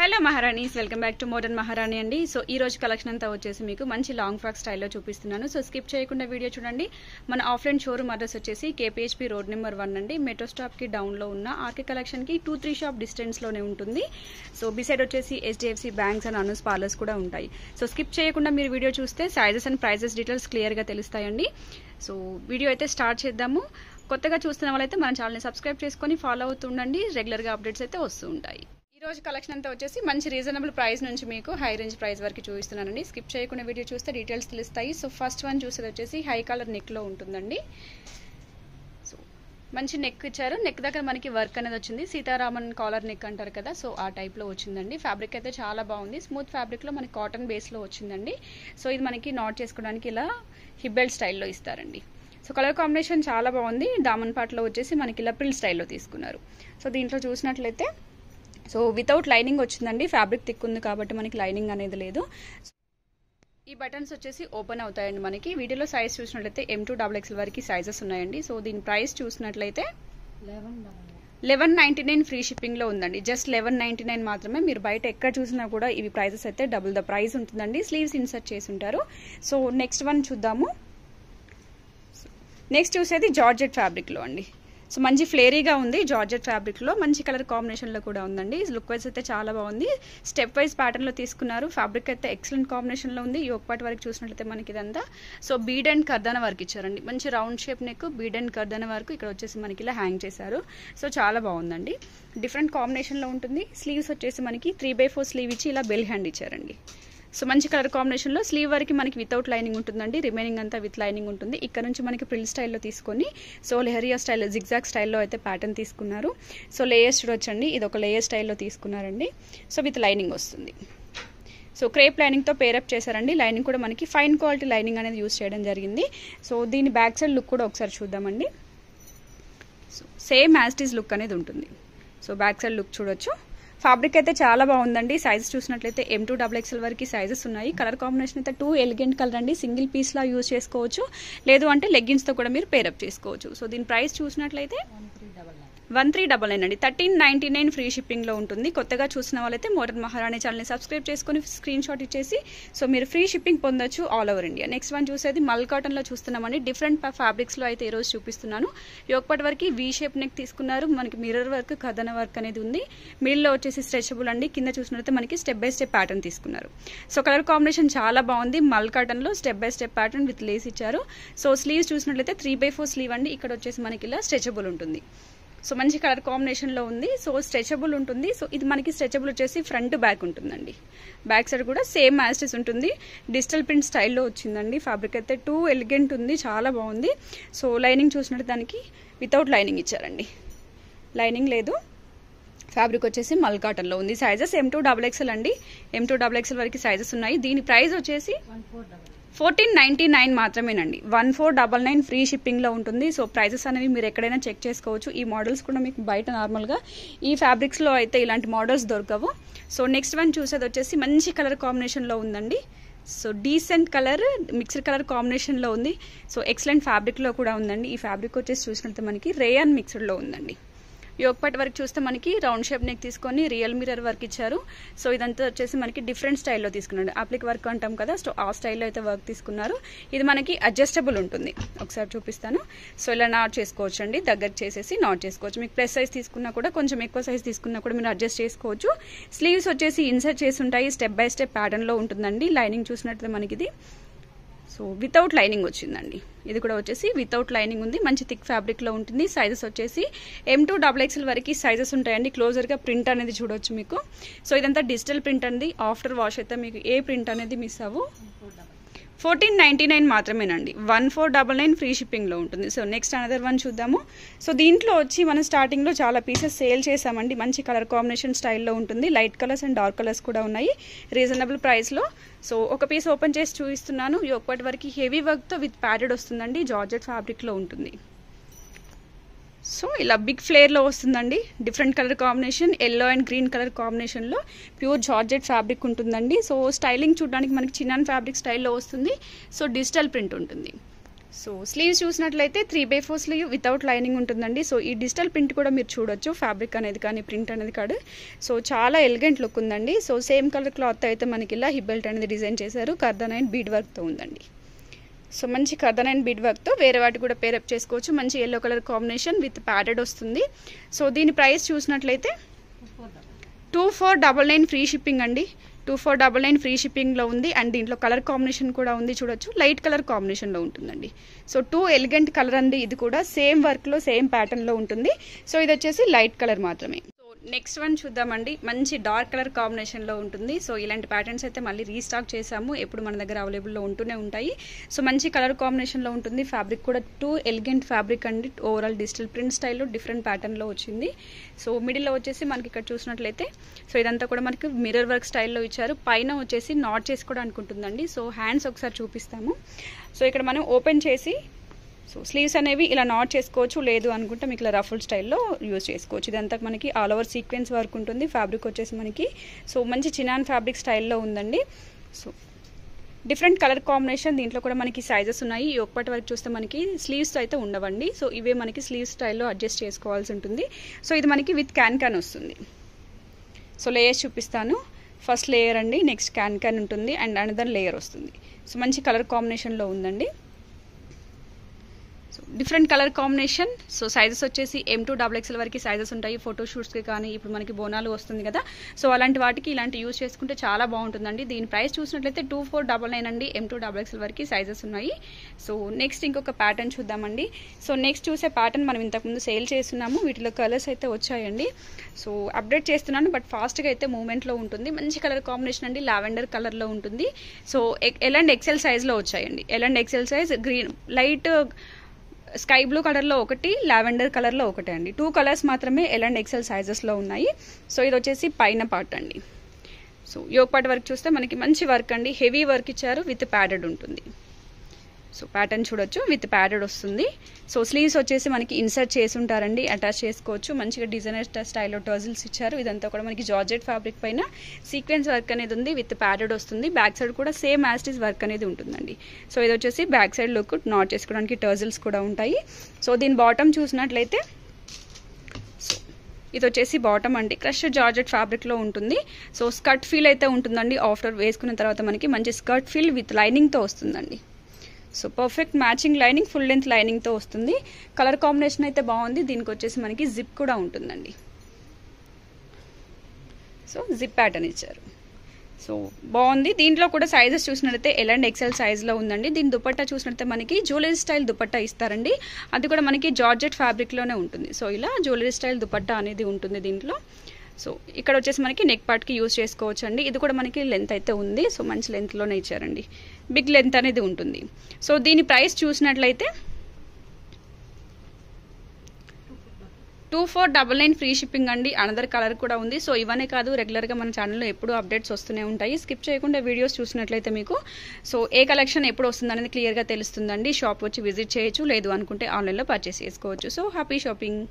Hello Maharanis welcome back to modern Maharani అండి. So ఈ రోజు కలెక్షన్ అంతా వచ్చేసి మీకు మంచి లాంగ్ ఫ్రాక్ స్టైల్లో చూపిస్తున్నాను. సో స్కిప్ చేయకుండా వీడియో చూడండి. మన ఆఫ్లైన్ షోరూమ్ అడ్రస్ వచ్చేసి కేపీహెచ్పి రోడ్ నెంబర్ వన్ అండి. మెట్రో స్టాప్కి డౌన్లో ఉన్న ఆర్కే కలెక్షన్కి టూ త్రీ షాప్ డిస్టెన్స్లోనే ఉంటుంది. సో బిసైడ్ వచ్చేసి HDFC banks and Anu's parlours కూడా ఉంటాయి. సో స్కిప్ చేయకుండా మీరు వీడియో చూస్తే సైజెస్ అండ్ ప్రైజెస్ డీటెయిల్స్ క్లియర్గా తెలుస్తాయండి. సో వీడియో అయితే స్టార్ట్ చేద్దాము. కొత్తగా చూస్తున్న వాళ్ళైతే మన ఛానల్ని సబ్స్క్రైబ్ చేసుకొని ఫాలో అవుతుండండి రెగ్యులర్గా అప్డేట్స్ అయితే వస్తూ ఉంటాయి. ఈ రోజు కలెక్షన్ అంతా వచ్చేసి మంచి రీజనబుల్ ప్రైస్ నుంచి మీకు హై రేంజ్ ప్రైస్ వరకు చూపిస్తున్నానండి. స్కిప్ చేయకుండా వీడియో చూస్తే డీటెయిల్స్ తెలుస్తాయి. సో ఫస్ట్ వన్ చూసేది వచ్చేసి హై కలర్ నెక్లో ఉంటుందండి. సో మంచి నెక్ ఇచ్చారు. నెక్ దగ్గర మనకి వర్క్ అనేది వచ్చింది. సీతారామన్ కాలర్ నెక్ అంటారు కదా సో ఆ టైప్లో వచ్చిందండి. ఫ్యాబ్రిక్ అయితే చాలా బాగుంది. స్మూత్ ఫ్యాబ్రిక్లో మనకి కాటన్ బేస్లో వచ్చిందండి. సో ఇది మనకి నాట్ చేసుకోవడానికి ఇలా హిబ్బెల్ స్టైల్లో ఇస్తారండి. సో కలర్ కాంబినేషన్ చాలా బాగుంది. దామన్ పాట్లో వచ్చేసి మనకి ఇలా ప్రిల్ స్టైల్లో తీసుకున్నారు. సో దీంట్లో చూసినట్లయితే సో వితౌట్ లైనింగ్ వచ్చిందండి ఫ్యాబ్రిక్ థిక్ ఉంది కాబట్టి మనకి లైనింగ్ అనేది లేదు. ఈ బటన్స్ వచ్చేసి ఓపెన్ అవుతాయండి మనకి. వీడియోలో సైజ్ చూసినట్లయితే ఎం టూ డబుల్ ఎక్స్ఎల్ వరకు సైజెస్ ఉన్నాయండి. సో దీని ప్రైస్ చూసినట్లయితే లెవెన్ నైంటీ నైన్ ఫ్రీ షిప్పింగ్లో ఉందండి. జస్ట్ లెవెన్ నైంటీ నైన్ మాత్రమే. మీరు బయట ఎక్కడ చూసినా కూడా ఇవి ప్రైజెస్ అయితే డబుల్ ద ప్రైస్ ఉంటుందండి. స్లీవ్స్ ఇన్సర్ట్ చేసి ఉంటారు. సో నెక్స్ట్ వన్ చూద్దాము. నెక్స్ట్ చూసేది జార్జెట్ ఫ్యాబ్రిక్లో అండి. సో మంచి ఫ్లేరీగా ఉంది జార్జెట్ ఫ్యాబ్రిక్లో. మంచి కలర్ కాంబినేషన్లో కూడా ఉందండి. లుక్ వైజ్ అయితే చాలా బాగుంది. స్టెప్ వైజ్ ప్యాటర్న్లో తీసుకున్నారు. ఫ్యాబ్రిక్ అయితే ఎక్సలెంట్ కాంబినేషన్లో ఉంది. ఈ పార్ట్ వరకు చూసినట్లయితే మనకి ఇదంతా. So bead and kardana work ఇచ్చారండి. మంచి round shape neck bead and kardana వరకు ఇక్కడ వచ్చేసి మనకి ఇలా హ్యాంగ్ చేశారు. సో చాలా బాగుందండి. డిఫరెంట్ కాంబినేషన్లో ఉంటుంది. స్లీవ్స్ వచ్చేసి మనకి త్రీ బై ఫోర్ స్లీవ్ ఇచ్చి ఇలా బెల్ హ్యాండ్ ఇచ్చారండి. సో మంచి కలర్ కాంబినేషన్లో స్లీవ్ వరకు మనకి వితౌట్ లైనింగ్ ఉంటుందండి. రిమైనింగ్ అంతా విత్ లైనింగ్ ఉంటుంది. ఇక్కడ నుంచి మనకి ప్రిల్ స్టైల్లో తీసుకొని సో లెహరియా స్టైల్ జిగ్జాగ్ స్టైల్లో అయితే ప్యాటర్న్ తీసుకున్నారు. సో లేయర్స్ చూడొచ్చండి. ఇది ఒక లేయర్ స్టైల్లో తీసుకున్నారండి. సో విత్ లైనింగ్ వస్తుంది. సో క్రేప్ లైనింగ్తో పేరప్ చేశారండి. లైనింగ్ కూడా మనకి ఫైన్ క్వాలిటీ లైనింగ్ అనేది యూస్ చేయడం జరిగింది. సో దీని బ్యాక్ సైడ్ లుక్ కూడా ఒకసారి చూద్దామండి. సో సేమ్ యాస్టీస్ లుక్ అనేది ఉంటుంది. సో బ్యాక్ సైడ్ లుక్ చూడొచ్చు. ఫ్యాబ్రిక్ అయితే చాలా బాగుందండి. సైజ్ చూసినట్లయితే ఎం టూ డబుల్ ఎక్స్ఎల్ వరకు సైజెస్ ఉన్నాయి. కలర్ కాంబినేషన్ అయితే టూ ఎలిగెంట్ కలర్ అండి. సింగిల్ పీస్లా యూజ్ చేసుకోవచ్చు. లేదు అంటే లెగ్గిన్స్తో కూడా మీరు పేరప్ చేసుకోవచ్చు. సో దీని ప్రైస్ చూసినట్లయితే వన్ త్రీ డబల్ నైన్ అండి. థర్టీన్ నైన్టీ నైన్ ఫ్రీ షిప్పింగ్లో ఉంటుంది. కొత్తగా చూసిన వాళ్ళైతే మోడర్న్ మహారాణి ఛానల్ని సబ్స్క్రైబ్ చేసుకుని స్క్రీన్ షాట్ ఇచ్చేసి సో మీరు ఫ్రీ షిప్పింగ్ పొందొచ్చు all over India next one చూసేది మల్ కాటన్లో చూస్తున్నామండి. డిఫరెంట్ ఫ్యాబ్రిక్స్లో అయితే ఈరోజు చూపిస్తున్నాను. యోగపటి వరకు వీ షేప్ నెక్ తీసుకున్నారు. మనకి మిర్రర్ వర్క్ కథన వర్క్ అనేది ఉంది. మిడిల్లో వచ్చేసి స్ట్రెచబుల్ అండి. కింద చూసినట్లయితే మనకి స్టెప్ బై స్టెప్ ప్యాటర్న్ తీసుకున్నారు. సో కలర్ కాంబినేషన్ చాలా బాగుంది. మల్ కాటన్లో step by step pattern with lace ఇచ్చారు. సో స్లీవ్స్ చూసినట్లయితే త్రీ బై ఫోర్ స్లీవ్ అండి. ఇక్కడ వచ్చేసి మనకి ఇలా స్ట్రెచబుల్ ఉంటుంది. సో మంచి కలర్ కాంబినేషన్లో ఉంది. సో స్ట్రెచబుల్ ఉంటుంది. సో ఇది మనకి స్ట్రెచబుల్ వచ్చేసి ఫ్రంట్ బ్యాక్ ఉంటుందండి. బ్యాక్ సైడ్ కూడా సేమ్ యాస్టిస్ ఉంటుంది. డిజిటల్ ప్రింట్ స్టైల్లో వచ్చిందండి. ఫ్యాబ్రిక్ అయితే టూ ఎలిగెంట్ ఉంది. చాలా బాగుంది. సో లైనింగ్ చూసినట్టు దానికి వితౌట్ లైనింగ్ ఇచ్చారండి. లైనింగ్ లేదు. ఫ్యాబ్రిక్ వచ్చేసి మల్ కాటన్లో ఉంది. Sizes M to double XL అండి. ఎం టూ డబల్ ఎక్స్ఎల్ వరకు సైజెస్ ఉన్నాయి. దీని ప్రైస్ వచ్చేసి ఫోర్టీన్ నైన్టీ నైన్ మాత్రమేనండి. One four double nine free షిప్పింగ్లో ఉంటుంది. సో ప్రైజెస్ అనేవి మీరు ఎక్కడైనా చెక్ చేసుకోవచ్చు. ఈ మోడల్స్ కూడా మీకు బయట నార్మల్గా ఈ ఫ్యాబ్రిక్స్లో అయితే ఇలాంటి మోడల్స్ దొరకవు. సో నెక్స్ట్ వన్ చూసేది వచ్చేసి మంచి కలర్ కాంబినేషన్లో ఉందండి. So decent colour mixed colour కాంబినేషన్లో ఉంది. సో ఎక్సలెంట్ ఫ్యాబ్రిక్లో కూడా ఉందండి. ఈ ఫ్యాబ్రిక్ వచ్చేసి చూసినట్లయితే మనకి రేయన్ మిక్స్డ్లో ఉందండి. యోగపట్ వర్క్ చూస్తే మనకి రౌండ్ షేప్ నెక్ తీసుకొని రియల్ మిరర్ వర్క్ ఇచ్చారు. సో ఇదంతా వచ్చేసి మనకి డిఫరెంట్ స్టైల్లో తీసుకున్నాడు. అప్లిక్ వర్క్ అంటాం కదా సో ఆ స్టైల్లో అయితే వర్క్ తీసుకున్నారు. ఇది మనకి అడ్జస్టబుల్ ఉంటుంది. ఒకసారి చూపిస్తాను. సో ఇలా నాట్ చేసుకోవచ్చు అండి దగ్గర చేసేసి నాట్ చేసుకోవచ్చు. మీకు ప్లస్ సైజ్ తీసుకున్నా కూడా కొంచెం ఎక్కువ సైజ్ తీసుకున్నా కూడా మీరు అడ్జస్ట్ చేసుకోవచ్చు. స్లీవ్స్ వచ్చేసి ఇన్సర్ట్ చేసి ఉంటాయి. స్టెప్ బై స్టెప్ ప్యాటర్న్లో ఉంటుందండి. లైనింగ్ చూసినట్లయితే మనకి ఇది సో వితౌట్ లైనింగ్ వచ్చిందండి. ఇది కూడా వచ్చేసి వితౌట్ లైనింగ్ ఉంది. మంచి థిక్ ఫ్యాబ్రిక్లో ఉంటుంది. సైజెస్ వచ్చేసి ఎం టూ డబుల్ ఎక్స్ఎల్ వరకు సైజెస్ ఉంటాయండి. క్లోజర్గా ప్రింట్ అనేది చూడవచ్చు మీకు. సో ఇదంతా డిజిటల్ ప్రింట్ అండి. ఆఫ్టర్ వాష్ అయితే మీకు ఏ ప్రింట్ అనేది మిస్ అవ్వు. ఫోర్టీన్ నైంటీ నైన్ మాత్రమేనండి. One four double nine free షిప్పింగ్లో ఉంటుంది. సో నెక్స్ట్ అనదర్ వన్ చూద్దాము. సో దీంట్లో వచ్చి మనం స్టార్టింగ్లో చాలా పీసెస్ సేల్ చేసామండి మంచి కలర్ కాంబినేషన్ స్టైల్లో ఉంటుంది. Light colours and dark colours కూడా ఉన్నాయి రీజనబుల్ ప్రైస్లో. సో ఒక పీస్ ఓపెన్ చేసి చూపిస్తున్నాను. ఒకటి వరకు హెవీ వర్క్తో విత్ ప్యాడెడ్ వస్తుందండి. జార్జెట్ ఫ్యాబ్రిక్లో ఉంటుంది. సో ఇలా బిగ్ ఫ్లేర్లో వస్తుందండి. Different colour combination yellow and green colour కాంబినేషన్లో ప్యూర్ జార్జెట్ ఫ్యాబ్రిక్ ఉంటుందండి. సో స్టైలింగ్ చూడడానికి మనకి చిన్న ఫ్యాబ్రిక్ స్టైల్లో వస్తుంది. సో డిజిటల్ ప్రింట్ ఉంటుంది. సో స్లీవ్స్ చూసినట్లయితే three by four sleeve without lining ఉంటుందండి. సో ఈ డిజిటల్ ప్రింట్ కూడా మీరు చూడొచ్చు. ఫ్యాబ్రిక్ అనేది కానీ ప్రింట్ అనేది కాదు. సో చాలా ఎలిగెంట్ లుక్ ఉందండి. సో సేమ్ కలర్ క్లాత్ అయితే మనకి ఇలా హిబెల్ట్ అనేది డిజైన్ చేశారు. కర్దన్ అండ్ బీడ్ వర్క్తో ఉందండి. సో మంచి కథన్ అండ్ బిడ్ వర్క్తో వేరే వాటి కూడా పేరప్ చేసుకోవచ్చు. మంచి yellow colour combination with padded వస్తుంది. సో దీని ప్రైస్ చూసినట్లయితే two four double nine free shipping అండి. Two four double nine free షిప్పింగ్లో ఉంది అండ్ దీంట్లో కలర్ కాంబినేషన్ కూడా ఉంది చూడొచ్చు. లైట్ కలర్ కాంబినేషన్లో ఉంటుందండి. సో టూ ఎలిగెంట్ కలర్ అండి. ఇది కూడా సేమ్ వర్క్లో సేమ్ ప్యాటర్న్లో ఉంటుంది. సో ఇది వచ్చేసి లైట్ కలర్ మాత్రమే. నెక్స్ట్ వన్ చూద్దామండి. మంచి డార్క్ కలర్ కాంబినేషన్లో ఉంటుంది. సో ఇలాంటి ప్యాటర్న్స్ అయితే మళ్ళీ రీస్టాక్ చేసాము ఎప్పుడు మన దగ్గర అవైలబుల్లో ఉంటూనే ఉంటాయి. సో మంచి కలర్ కాంబినేషన్లో ఉంటుంది. ఫ్యాబ్రిక్ కూడా టూ ఎలిగెంట్ ఫ్యాబ్రిక్ అండి. ఓవరాల్ డిజిటల్ ప్రింట్ స్టైల్లో డిఫరెంట్ ప్యాటర్న్లో వచ్చింది. సో మిడిల్లో వచ్చేసి మనకి ఇక్కడ చూసినట్లయితే సో ఇదంతా కూడా మనకి మిర్రర్ వర్క్ స్టైల్లో ఇచ్చారు. పైన వచ్చేసి నాట్ చేసుకోవడానికి ఉంటుందండి సో హ్యాండ్స్ ఒకసారి చూపిస్తాము. సో ఇక్కడ మనం ఓపెన్ చేసి సో స్లీవ్స్ అనేవి ఇలా నాట్ చేసుకోవచ్చు లేదు అనుకుంటే మీకు ఇలా రఫుల్ స్టైల్లో యూజ్ చేసుకోవచ్చు. ఇదంతా మనకి ఆల్ ఓవర్ సీక్వెన్స్ వర్క్ ఉంటుంది ఫ్యాబ్రిక్ వచ్చేసి మనకి. సో మంచి చినాన్ ఫ్యాబ్రిక్ స్టైల్లో ఉందండి. సో డిఫరెంట్ కలర్ కాంబినేషన్ దీంట్లో కూడా మనకి సైజెస్ ఉన్నాయి. ఈ వరకు చూస్తే మనకి స్లీవ్స్ అయితే ఉండవండి. సో ఇవే మనకి స్లీవ్ స్టైల్లో అడ్జస్ట్ చేసుకోవాల్సి ఉంటుంది. సో ఇది మనకి విత్ క్యాన్ క్యాన్ వస్తుంది. సో లేయర్స్ చూపిస్తాను. ఫస్ట్ లేయర్ అండి నెక్స్ట్ క్యాన్ క్యాన్ ఉంటుంది అండ్ అనదర్ లేయర్ వస్తుంది. సో మంచి కలర్ కాంబినేషన్లో ఉందండి. So different colour combination. So sizes వచ్చేసి ఎం టూ డబుల్ ఎక్స్ఎల్ వరకు సైజెస్ ఉంటాయి. ఫోటోషూట్స్కి కానీ ఇప్పుడు మనకి బోనాలు వస్తుంది కదా. సో అలాంటి వాటికి ఇలాంటి యూజ్ చేసుకుంటే చాలా బాగుంటుందండి. దీని ప్రైస్ చూసినట్లయితే టూ ఫోర్ డబల్ నైన్ అండి. ఎం టూ డబుల్ ఎక్స్ఎల్ వరకు సైజెస్ ఉన్నాయి. సో నెక్స్ట్ ఇంకొక ప్యాటర్న్ చూద్దామండి. సో నెక్స్ట్ చూసే ప్యాటర్న్ మనం ఇంతకుముందు సేల్ చేస్తున్నాము. వీటిలో కలర్స్ అయితే వచ్చాయండి. సో అప్డేట్ చేస్తున్నాను బట్ ఫాస్ట్గా అయితే మూమెంట్లో ఉంటుంది. మంచి కలర్ కాంబినేషన్ అండి. లావెండర్ కలర్లో ఉంటుంది. సో ఎల్ అండ్ ఎక్సెల్ సైజ్లో వచ్చాయండి. L and XL size green light sky blue కలర్లో ఒకటి లావెండర్ కలర్లో ఒకటి అండి. టూ కలర్స్ మాత్రమే ఎల్ అండ్ ఎక్సెల్ సైజెస్లో ఉన్నాయి. సో ఇది వచ్చేసి పైన పార్ట్ అండి. సో యోగ్ పార్ట్ వర్క్ చూస్తే మనకి మంచి వర్క్ అండి. హెవీ వర్క్ ఇచ్చారు విత్ ప్యాడెడ్ ఉంటుంది. సో ప్యాటర్న్ చూడొచ్చు. విత్ ప్యాడెడ్ వస్తుంది. సో స్లీవ్స్ వచ్చేసి మనకి ఇన్సర్ట్ చేసి ఉంటారండి అటాచ్ చేసుకోవచ్చు. మంచిగా డిజైనర్ స్టైల్లో టర్జిల్స్ ఇచ్చారు. ఇదంతా కూడా మనకి జార్జెట్ ఫ్యాబ్రిక్ పైన సీక్వెన్స్ వర్క్ అనేది ఉంది. విత్ ప్యాడెడ్ వస్తుంది. బ్యాక్ సైడ్ కూడా సేమ్ యాస్టిస్ వర్క్ అనేది ఉంటుందండి. సో ఇది వచ్చేసి బ్యాక్ సైడ్ లుక్ నాట్ చేసుకోవడానికి టర్జిల్స్ కూడా ఉంటాయి. సో దీని బాటమ్ చూసినట్లయితే ఇది వచ్చేసి బాటమ్ అండి. క్రష్ జార్జెట్ ఫ్యాబ్రిక్లో ఉంటుంది. సో స్కర్ట్ ఫీల్ అయితే ఉంటుందండి. ఆఫ్టర్ వేసుకున్న తర్వాత మనకి మంచి స్కర్ట్ ఫీల్ విత్ లైనింగ్తో వస్తుందండి. So perfect matching lining full length లైనింగ్తో వస్తుంది. కలర్ కాంబినేషన్ అయితే బాగుంది. దీనికి వచ్చేసి మనకి జిప్ కూడా ఉంటుందండి. సో జిప్ ప్యాటర్న్ ఇచ్చారు. సో బాగుంది. దీంట్లో కూడా సైజెస్ చూసినట్లయితే ఎల్ అండ్ ఎక్సెల్ సైజ్లో ఉందండి. దీని దుపట్టా చూసినట్లయితే మనకి జ్యువెలరీ స్టైల్ దుపట్టా ఇస్తారండి. అది కూడా మనకి జార్జెట్ ఫ్యాబ్రిక్లోనే ఉంటుంది. సో ఇలా జ్యువెలరీ స్టైల్ దుపట్టా అనేది ఉంటుంది దీంట్లో. సో ఇక్కడ వచ్చేసి మనకి నెక్ పార్ట్కి యూజ్ చేసుకోవచ్చు అండి ఇది కూడా మనకి లెంత్ అయితే ఉంది. సో మంచి లెంత్లోనే ఇచ్చారండి. బిగ్ లెంత్ అనేది ఉంటుంది. సో దీని ప్రైస్ చూసినట్లయితే two four double nine free shipping అండి. అనదర్ కలర్ కూడా ఉంది. సో ఇవన్నీ కాదు రెగ్యులర్గా మన ఛానల్లో ఎప్పుడు అప్డేట్స్ వస్తూనే ఉంటాయి. స్కిప్ చేయకుండా వీడియోస్ చూసినట్లయితే మీకు సో ఏ కలెక్షన్ ఎప్పుడు వస్తుంది అనేది క్లియర్గా తెలుస్తుందండి. షాప్ వచ్చి విజిట్ చేయొచ్చు లేదు అనుకుంటే ఆన్లైన్లో పర్చేస్ చేసుకోవచ్చు. So happy shopping